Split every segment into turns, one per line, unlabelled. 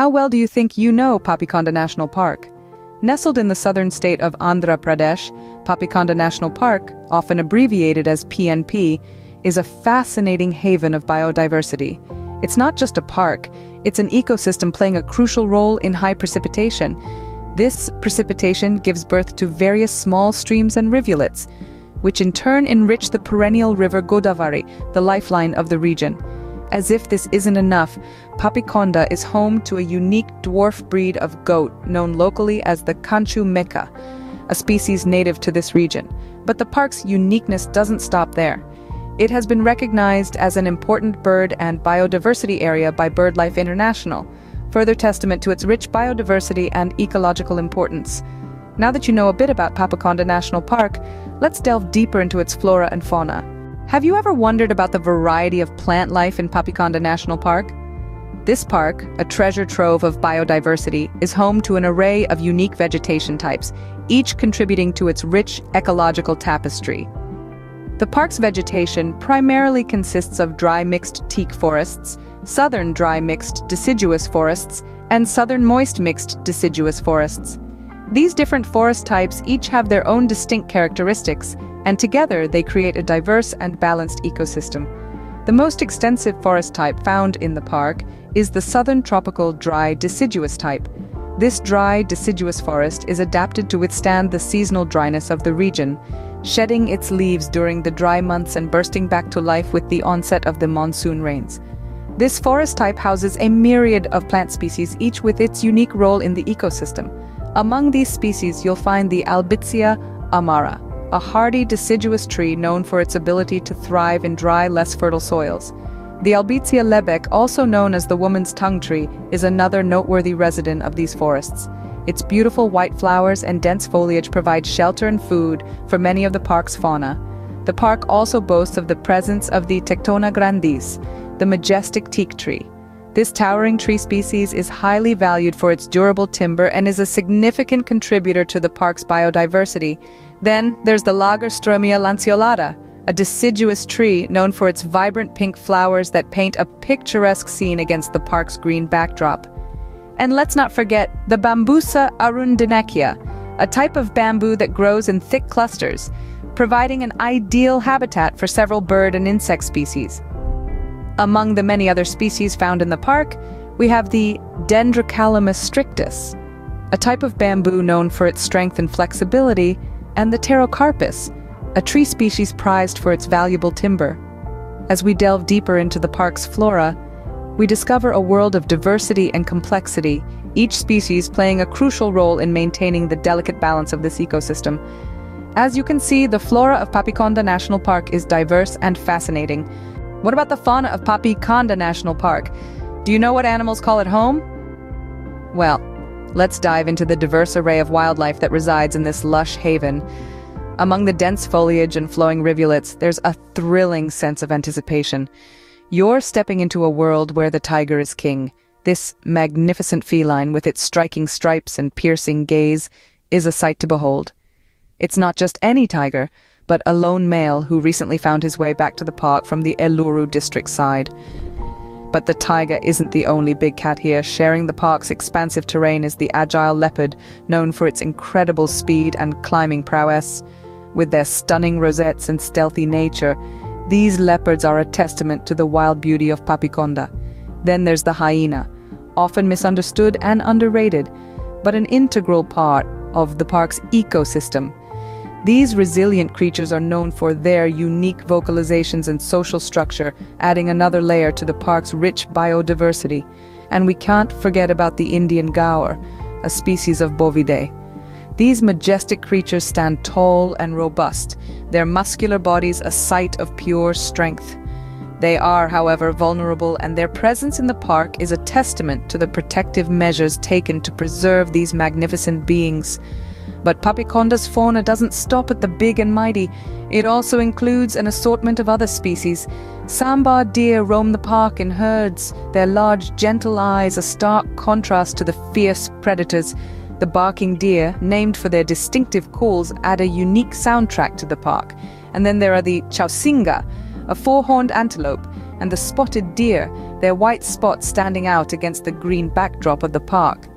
How well do you think you know Papikonda National Park? Nestled in the southern state of Andhra Pradesh, Papikonda National Park, often abbreviated as PNP, is a fascinating haven of biodiversity. It's not just a park, it's an ecosystem playing a crucial role in high precipitation. This precipitation gives birth to various small streams and rivulets, which in turn enrich the perennial river Godavari, the lifeline of the region. As if this isn't enough, Papikonda is home to a unique dwarf breed of goat known locally as the Kanchu Meka, a species native to this region. But the park's uniqueness doesn't stop there. It has been recognized as an important bird and biodiversity area by BirdLife International, further testament to its rich biodiversity and ecological importance. Now that you know a bit about Papikonda National Park, let's delve deeper into its flora and fauna. Have you ever wondered about the variety of plant life in Papikonda National Park? This park, a treasure trove of biodiversity, is home to an array of unique vegetation types, each contributing to its rich ecological tapestry. The park's vegetation primarily consists of dry mixed teak forests, southern dry mixed deciduous forests, and southern moist mixed deciduous forests. These different forest types each have their own distinct characteristics, and together they create a diverse and balanced ecosystem. The most extensive forest type found in the park is the southern tropical dry deciduous type. This dry deciduous forest is adapted to withstand the seasonal dryness of the region, shedding its leaves during the dry months and bursting back to life with the onset of the monsoon rains. This forest type houses a myriad of plant species, each with its unique role in the ecosystem. Among these species, you'll find the Albizia amara, a hardy deciduous tree known for its ability to thrive in dry, less fertile soils. The Albizia lebbeck, also known as the woman's tongue tree, is another noteworthy resident of these forests. Its beautiful white flowers and dense foliage provide shelter and food for many of the park's fauna. The park also boasts of the presence of the Tectona grandis, the majestic teak tree. This towering tree species is highly valued for its durable timber and is a significant contributor to the park's biodiversity, then there's the Lagerstroemia lanceolata, a deciduous tree known for its vibrant pink flowers that paint a picturesque scene against the park's green backdrop. And let's not forget the Bambusa arundinacea, a type of bamboo that grows in thick clusters, providing an ideal habitat for several bird and insect species. Among the many other species found in the park, we have the Dendrocalamus strictus, a type of bamboo known for its strength and flexibility and the pterocarpus, a tree species prized for its valuable timber. As we delve deeper into the park's flora, we discover a world of diversity and complexity, each species playing a crucial role in maintaining the delicate balance of this ecosystem. As you can see, the flora of Papikonda National Park is diverse and fascinating. What about the fauna of Papikonda National Park? Do you know what animals call it home? Well, Let's dive into the diverse array of wildlife that resides in this lush haven. Among the dense foliage and flowing rivulets, there's a thrilling sense of anticipation. You're stepping into a world where the tiger is king. This magnificent feline, with its striking stripes and piercing gaze, is a sight to behold. It's not just any tiger, but a lone male who recently found his way back to the park from the Eluru district side. But the tiger isn't the only big cat here. Sharing the park's expansive terrain is the agile leopard, known for its incredible speed and climbing prowess. With their stunning rosettes and stealthy nature, these leopards are a testament to the wild beauty of Papikonda. Then there's the hyena, often misunderstood and underrated, but an integral part of the park's ecosystem. These resilient creatures are known for their unique vocalizations and social structure, adding another layer to the park's rich biodiversity. And we can't forget about the Indian gaur, a species of bovidae. These majestic creatures stand tall and robust, their muscular bodies a sight of pure strength. They are, however, vulnerable and their presence in the park is a testament to the protective measures taken to preserve these magnificent beings. But Papikonda's fauna doesn't stop at the big and mighty. It also includes an assortment of other species. Sambar deer roam the park in herds, their large, gentle eyes a stark contrast to the fierce predators. The barking deer, named for their distinctive calls, add a unique soundtrack to the park. And then there are the chausinga, a four-horned antelope, and the spotted deer, their white spots standing out against the green backdrop of the park.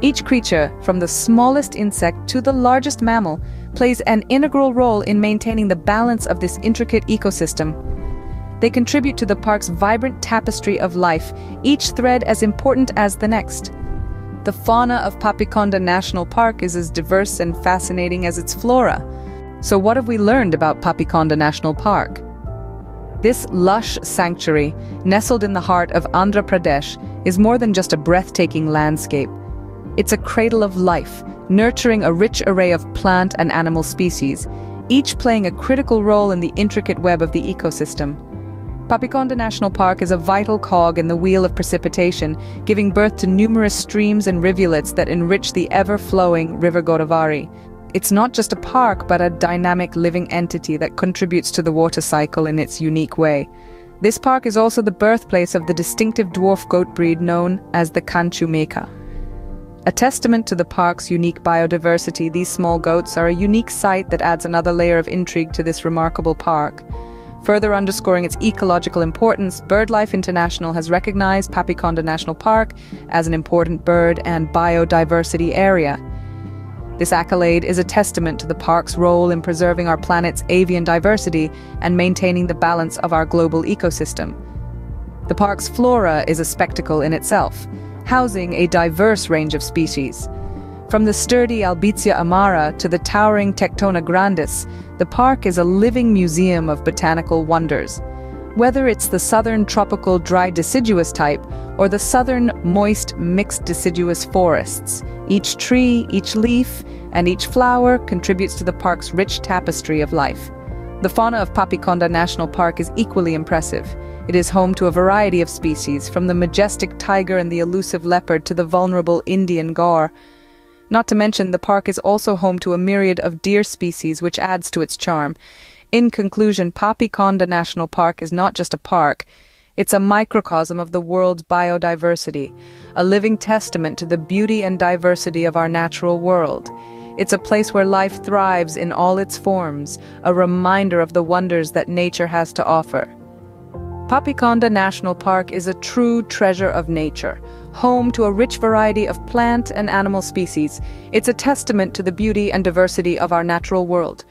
Each creature, from the smallest insect to the largest mammal, plays an integral role in maintaining the balance of this intricate ecosystem. They contribute to the park's vibrant tapestry of life, each thread as important as the next. The fauna of Papikonda National Park is as diverse and fascinating as its flora. So what have we learned about Papikonda National Park? This lush sanctuary, nestled in the heart of Andhra Pradesh, is more than just a breathtaking landscape. It's a cradle of life, nurturing a rich array of plant and animal species, each playing a critical role in the intricate web of the ecosystem. Papikonda National Park is a vital cog in the wheel of precipitation, giving birth to numerous streams and rivulets that enrich the ever-flowing River Godavari. It's not just a park, but a dynamic living entity that contributes to the water cycle in its unique way. This park is also the birthplace of the distinctive dwarf goat breed known as the Kanchu Meka. A testament to the park's unique biodiversity, these small goats are a unique sight that adds another layer of intrigue to this remarkable park. Further underscoring its ecological importance, BirdLife International has recognized Papikonda National Park as an important bird and biodiversity area. This accolade is a testament to the park's role in preserving our planet's avian diversity and maintaining the balance of our global ecosystem. The park's flora is a spectacle in itself, housing a diverse range of species. From the sturdy Albizia amara to the towering Tectona grandis, the park is a living museum of botanical wonders. Whether it's the southern tropical dry deciduous type or the southern moist mixed deciduous forests, each tree, each leaf, and each flower contributes to the park's rich tapestry of life. The fauna of Papikonda National Park is equally impressive. It is home to a variety of species, from the majestic tiger and the elusive leopard to the vulnerable Indian gaur. Not to mention, the park is also home to a myriad of deer species, which adds to its charm. In conclusion, Papikonda National Park is not just a park, it's a microcosm of the world's biodiversity, a living testament to the beauty and diversity of our natural world. It's a place where life thrives in all its forms, a reminder of the wonders that nature has to offer. Papikonda National Park is a true treasure of nature, home to a rich variety of plant and animal species. It's a testament to the beauty and diversity of our natural world.